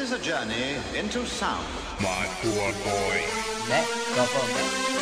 is a journey into sound. My poor boy. Let Government.